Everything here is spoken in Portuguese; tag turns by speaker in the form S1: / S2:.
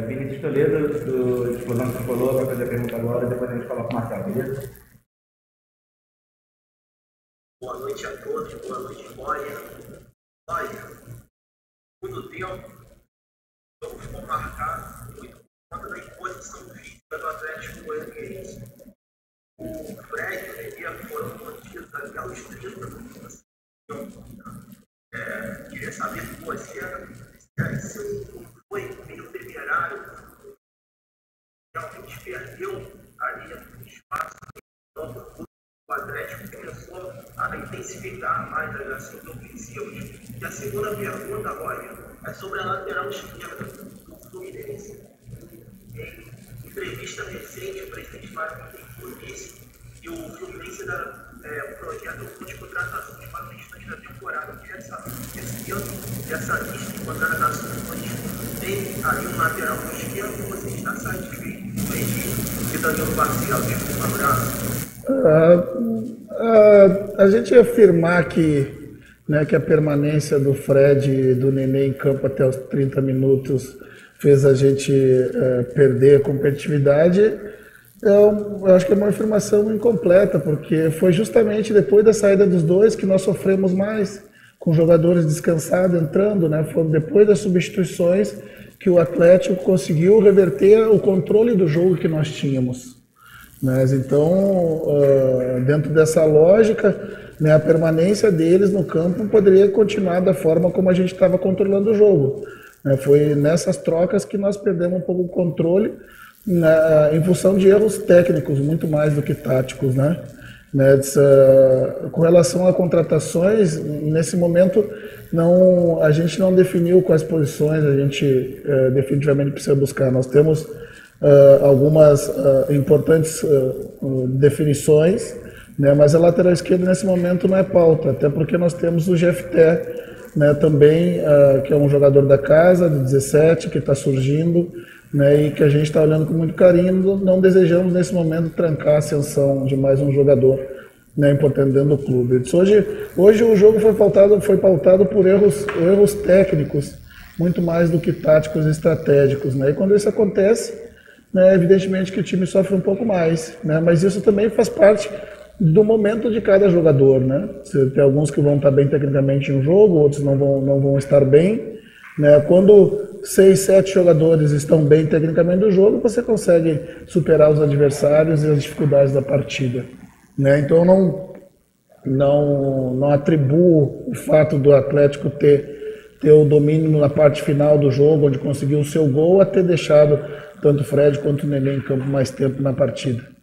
S1: Vinícius Toledo, do Explosão Tricolor, vai fazer a pergunta agora, depois a gente coloca o Marcelo, beleza?
S2: Boa noite a todos, boa noite, Moia. Olha, tudo tempo, vamos marcar muito por conta da imposição física do Atlético Goianiense. O Fred e o Nenê foram mantidos até os 30 minutos. É, queria saber de você se foi meio temerário, realmente perdeu ali no espaço. O Atlético começou a intensificar mais as ações ofensivas. E a segunda pergunta, agora é sobre a lateral esquerda do Fluminense. Em entrevista recente, o presidente Mário disse que o Fluminense da, é, projeto de contratações para o restante da temporada. Eu queria saber se dentro dessa lista de contratações tem ali um lateral esquerdo, você está satisfeito
S3: Uh, uh, a gente afirmar que, né, que a permanência do Fred e do Nenê em campo até os 30 minutos fez a gente uh, perder a competitividade, eu, eu, acho que é uma afirmação incompleta, porque foi justamente depois da saída dos dois que nós sofremos mais, com jogadores descansados entrando, né? Foi depois das substituições que o Atlético conseguiu reverter o controle do jogo que nós tínhamos. Mas então, uh, dentro dessa lógica, né, a permanência deles no campo poderia continuar da forma como a gente estava controlando o jogo. Né, foi nessas trocas que nós perdemos um pouco o controle né, em função de erros técnicos, muito mais do que táticos. Né? Né, dessa, com relação a contratações, nesse momento não, a gente não definiu quais posições a gente uh, definitivamente precisa buscar. Nós temos uh, algumas uh, importantes definições, né, mas a lateral esquerda nesse momento não é pauta, até porque nós temos o GFT né, também, que é um jogador da casa, de 17, que está surgindo, né, e que a gente está olhando com muito carinho, não desejamos nesse momento trancar a ascensão de mais um jogador né, importante dentro do clube. Hoje, hoje o jogo foi pautado, foi pautado por erros, erros técnicos, muito mais do que táticos e estratégicos. Né, e quando isso acontece, né, evidentemente que o time sofre um pouco mais, né, mas isso também faz parte do momento de cada jogador. Né? Tem alguns que vão estar bem tecnicamente em um jogo, outros não vão, não vão estar bem. Né? Quando seis, sete jogadores estão bem tecnicamente do jogo, você consegue superar os adversários e as dificuldades da partida. Né? Então não, não, não atribuo o fato do Atlético ter, ter o domínio na parte final do jogo, onde conseguiu o seu gol, a ter deixado tanto o Fred quanto o Nenê em campo mais tempo na partida.